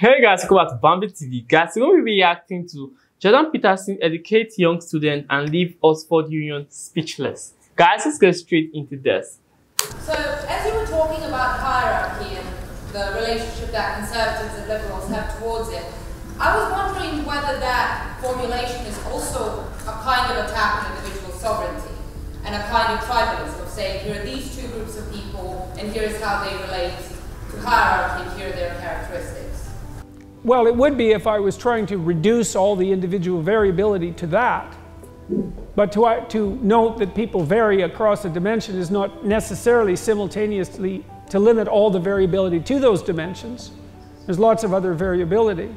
Hey guys, welcome back to Bambi TV. Guys, we're going to be reacting to Jordan Peterson educate young students and leave Oxford Union speechless. Guys, let's go straight into this. So, as you were talking about hierarchy and the relationship that conservatives and liberals have towards it, I was wondering whether that formulation is also a kind of attack on individual sovereignty and a kind of tribalism of saying here are these two groups of people and here's how they relate to hierarchy, and here are their characteristics. Well, it would be if I was trying to reduce all the individual variability to that. But to, to note that people vary across a dimension is not necessarily simultaneously to limit all the variability to those dimensions. There's lots of other variability.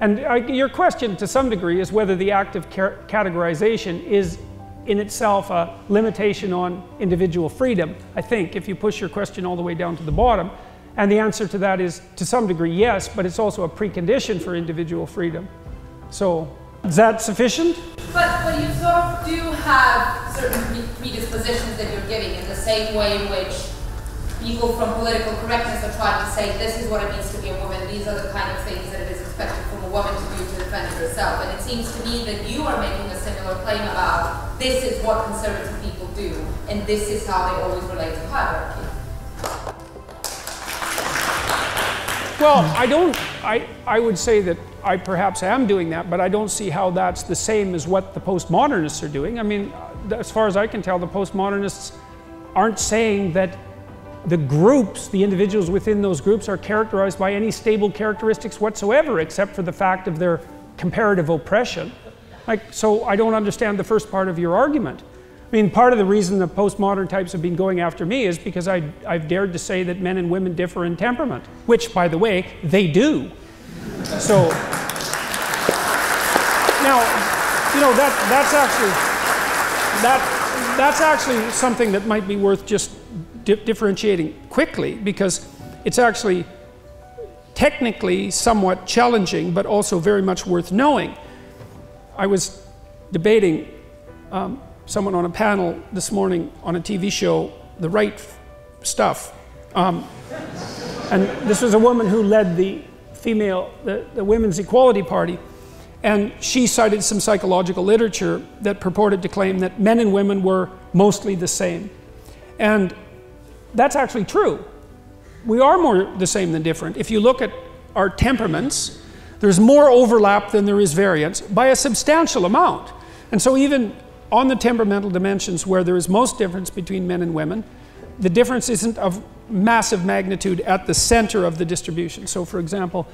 And I, your question to some degree is whether the act of categorization is in itself a limitation on individual freedom, I think, if you push your question all the way down to the bottom. And the answer to that is to some degree yes, but it's also a precondition for individual freedom. So is that sufficient? But, but you sort of do have certain predispositions that you're giving in the same way in which people from political correctness are trying to say this is what it means to be a woman, these are the kind of things that it is expected from a woman to do to defend herself. And it seems to me that you are making a similar claim about this is what conservative people do, and this is how they always relate to hierarchy. Well, I don't, I, I would say that I perhaps am doing that, but I don't see how that's the same as what the postmodernists are doing. I mean, uh, as far as I can tell, the postmodernists aren't saying that the groups, the individuals within those groups, are characterized by any stable characteristics whatsoever, except for the fact of their comparative oppression. Like, so I don't understand the first part of your argument. I mean, part of the reason the postmodern types have been going after me is because I, I've dared to say that men and women differ in temperament, which, by the way, they do. So, now, you know, that, that's actually, that, that's actually something that might be worth just di differentiating quickly because it's actually technically somewhat challenging, but also very much worth knowing. I was debating um, someone on a panel this morning on a TV show, The Right Stuff. Um, and this was a woman who led the female, the, the Women's Equality Party. And she cited some psychological literature that purported to claim that men and women were mostly the same. And that's actually true. We are more the same than different. If you look at our temperaments, there's more overlap than there is variance by a substantial amount. And so even on the temperamental dimensions where there is most difference between men and women, the difference isn't of massive magnitude at the center of the distribution. So for example,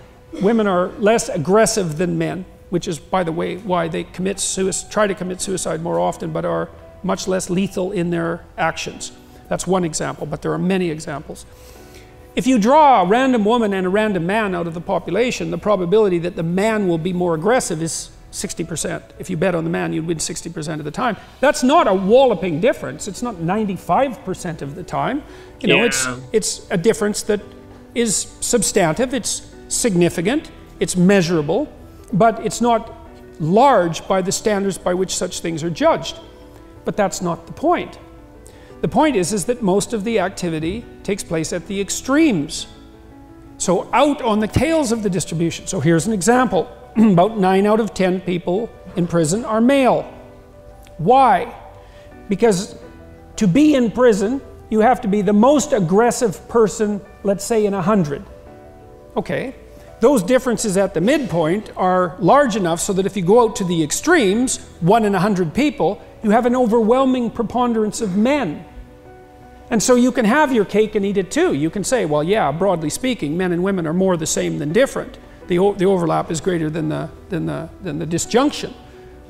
women are less aggressive than men, which is, by the way, why they commit try to commit suicide more often, but are much less lethal in their actions. That's one example, but there are many examples. If you draw a random woman and a random man out of the population, the probability that the man will be more aggressive is 60%. If you bet on the man, you'd win 60% of the time. That's not a walloping difference. It's not 95% of the time. You know, yeah. it's, it's a difference that is substantive, it's significant, it's measurable, but it's not large by the standards by which such things are judged. But that's not the point. The point is, is that most of the activity takes place at the extremes. So out on the tails of the distribution. So here's an example. about 9 out of 10 people in prison are male. Why? Because to be in prison, you have to be the most aggressive person, let's say in a 100. Okay, those differences at the midpoint are large enough so that if you go out to the extremes, one in a 100 people, you have an overwhelming preponderance of men. And so you can have your cake and eat it too. You can say, well, yeah, broadly speaking, men and women are more the same than different the, the overlap is greater than the, than, the, than the disjunction.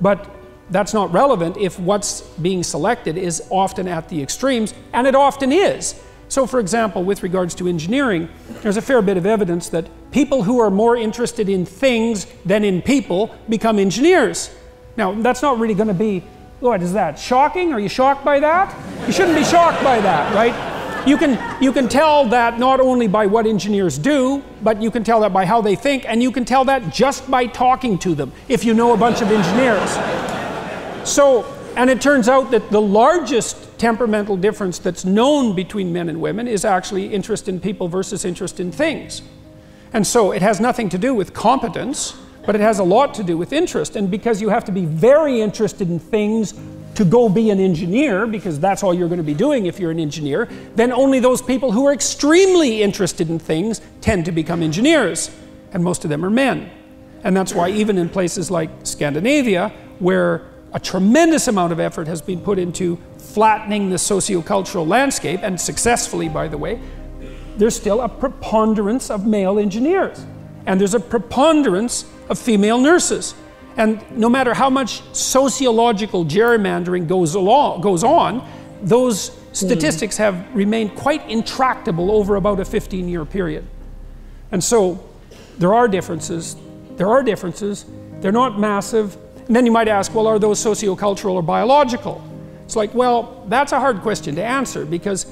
But that's not relevant if what's being selected is often at the extremes, and it often is. So for example, with regards to engineering, there's a fair bit of evidence that people who are more interested in things than in people become engineers. Now, that's not really going to be, what is that, shocking? Are you shocked by that? You shouldn't be shocked by that, right? You can, you can tell that not only by what engineers do, but you can tell that by how they think, and you can tell that just by talking to them if you know a bunch of engineers. So, and it turns out that the largest temperamental difference that's known between men and women is actually interest in people versus interest in things. And so it has nothing to do with competence, but it has a lot to do with interest. And because you have to be very interested in things to go be an engineer, because that's all you're going to be doing if you're an engineer, then only those people who are extremely interested in things tend to become engineers. And most of them are men. And that's why, even in places like Scandinavia, where a tremendous amount of effort has been put into flattening the sociocultural landscape, and successfully, by the way, there's still a preponderance of male engineers. And there's a preponderance of female nurses. And no matter how much sociological gerrymandering goes, along, goes on, those statistics have remained quite intractable over about a 15 year period. And so there are differences. There are differences. They're not massive. And then you might ask, well, are those sociocultural or biological? It's like, well, that's a hard question to answer because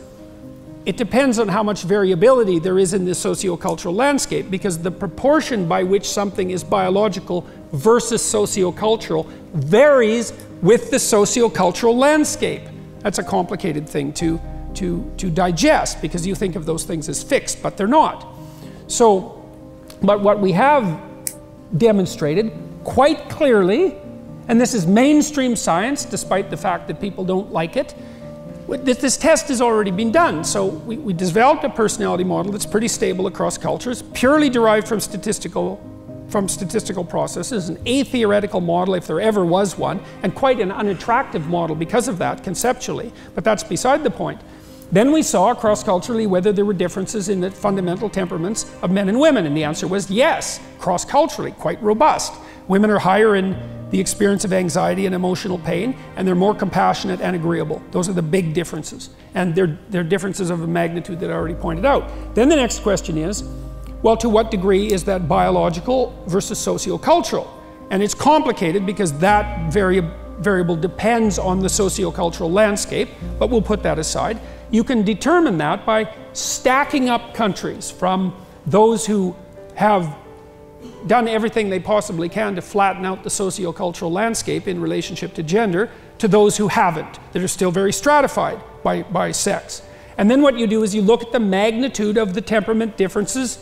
it depends on how much variability there is in the sociocultural landscape because the proportion by which something is biological versus sociocultural varies with the sociocultural landscape. That's a complicated thing to, to, to digest because you think of those things as fixed, but they're not. So, but what we have demonstrated quite clearly, and this is mainstream science despite the fact that people don't like it, this, this, test has already been done. So we, we, developed a personality model that's pretty stable across cultures, purely derived from statistical, from statistical processes, an atheoretical model if there ever was one, and quite an unattractive model because of that conceptually. But that's beside the point. Then we saw cross-culturally whether there were differences in the fundamental temperaments of men and women, and the answer was yes, cross-culturally, quite robust. Women are higher in the experience of anxiety and emotional pain, and they're more compassionate and agreeable. Those are the big differences. And they're, they're differences of a magnitude that I already pointed out. Then the next question is, well, to what degree is that biological versus sociocultural? And it's complicated because that vari variable depends on the sociocultural landscape, but we'll put that aside. You can determine that by stacking up countries from those who have done everything they possibly can to flatten out the sociocultural landscape in relationship to gender to those who haven't, that are still very stratified by, by sex. And then what you do is you look at the magnitude of the temperament differences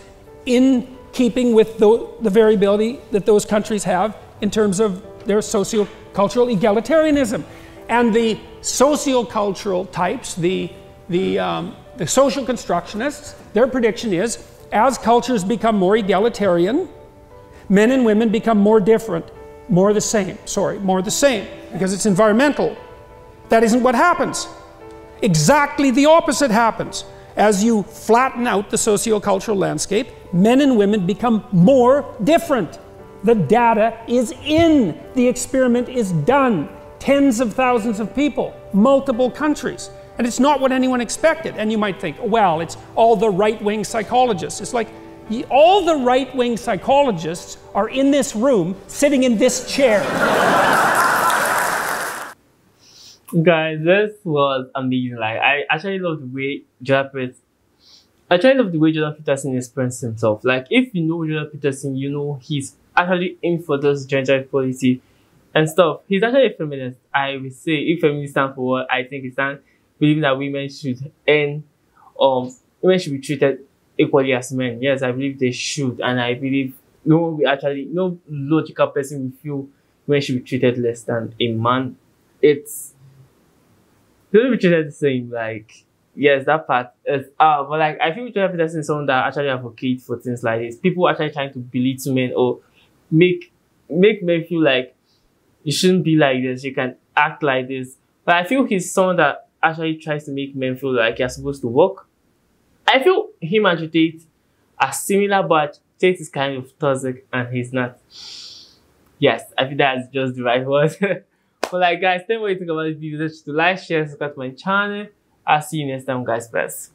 in keeping with the, the variability that those countries have in terms of their sociocultural egalitarianism. And the sociocultural types, the, the, um, the social constructionists, their prediction is as cultures become more egalitarian, men and women become more different, more the same, sorry, more the same, because it's environmental. That isn't what happens. Exactly the opposite happens. As you flatten out the sociocultural landscape, men and women become more different. The data is in, the experiment is done. Tens of thousands of people, multiple countries. And it's not what anyone expected. And you might think, well, it's all the right wing psychologists. It's like, all the right wing psychologists are in this room, sitting in this chair. Guys, this was amazing. Like, I actually love the way Jordan I actually love the way Jordan Peterson expresses himself. Like, if you know Jordan Peterson, you know he's actually in for this gender equality and stuff. He's actually a feminist. I would say, if feminist stand for what I think it stands, believing that women should end, um, women should be treated equally as men. Yes, I believe they should, and I believe no will actually, no logical person will feel men should be treated less than a man. It's they will be treated the same. Like yes, that part is uh, but like I feel Jordan Peterson is someone that actually advocates for things like this. People actually trying to belittle men or make make men feel like you shouldn't be like this. You can act like this. But I feel he's someone that actually tries to make men feel like you're supposed to work I feel him and Judith are similar, but Judith is kind of toxic and he's not. Yes, I think that's just the right word. but like guys, what you think about this video. Just to like, share, subscribe to my channel. I'll see you next time guys. Best.